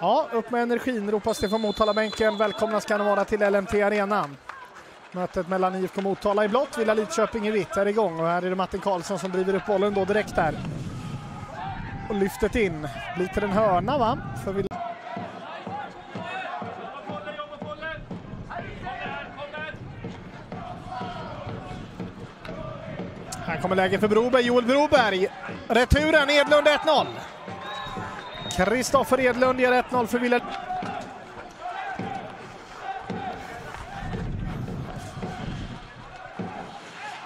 Ja, upp med energin ropas det från Motalabänken. Välkomna ska ni vara till LMT Arena. Mötet mellan IFK Motala i blått, Villa Lidköping i vitt är igång och här är det Martin Karlsson som driver upp bollen då direkt där. Och lyftet in. Blir till en hörna va? För Villa... Här kommer läge för Broberg, Joel Broberg. Returen, Edlund 1-0. Kristoffer Edlund gör 1-0 för Villa.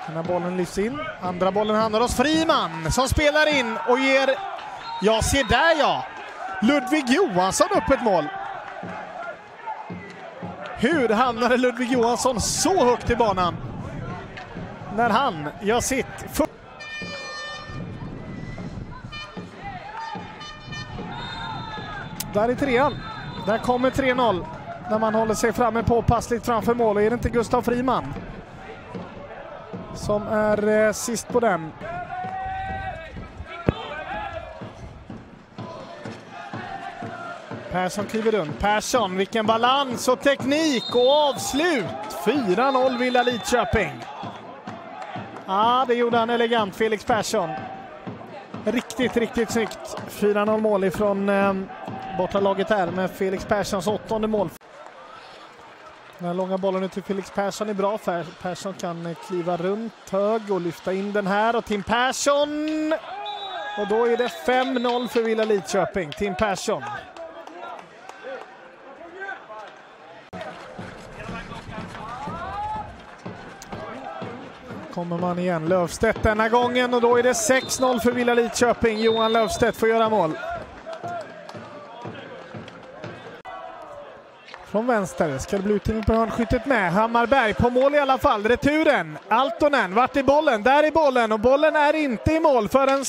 Den här bollen lyfts in. Andra bollen hamnar hos Friman som spelar in och ger... Ja, se där ja! Ludvig Johansson upp ett mål. Hur hamnade Ludvig Johansson så högt i banan? När han gör sitt. Där är trean. Där kommer 3-0 när man håller sig framme påpassligt framför mål. Och är det inte Gustav Friman som är eh, sist på den? Persson kliver runt. Persson, vilken balans och teknik och avslut! 4-0 Villa Lidköping. Ja, det gjorde han elegant, Felix Persson. Riktigt, riktigt snyggt. 4-0 mål ifrån eh, bortalaget här med Felix Perssons åttonde mål. Den långa bollen ut till Felix Persson är bra. Persson kan eh, kliva runt hög och lyfta in den här och Tim Persson. Och då är det 5-0 för Villa Lidköping. Tim Persson. kommer man igen. Löfstedt denna gången och då är det 6-0 för Villa Lidköping. Johan Löfstedt får göra mål. Från vänster ska det bli utdelning på hörnskyttet med. Hammarberg på mål i alla fall. Returen. Altonen. Vart är bollen? Där är bollen och bollen är inte i mål förrän...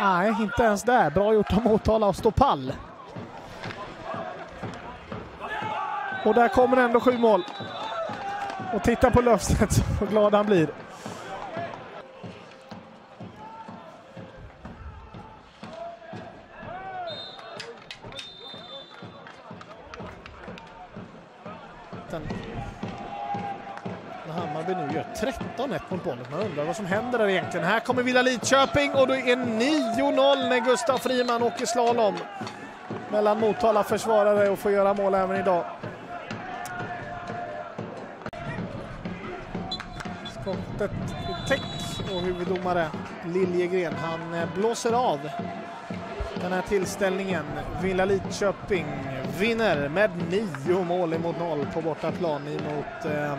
Nej, inte ens där. Bra gjort av Motala att stå pall. Och där kommer ändå sju mål. Och titta på Löfstedt så glad han blir. Hammarby nu gör 13-1 mot bollen. Man undrar vad som händer där egentligen. Här kommer Villa Lidköping och det är 9-0 när Gustav Friman åker slalom mellan Motala försvarare och får göra mål även idag. skottet täck och huvuddomare Liljegren han eh, blåser av den här tillställningen. Villa Lidköping vinner med nio mål emot noll på bortaplan emot eh,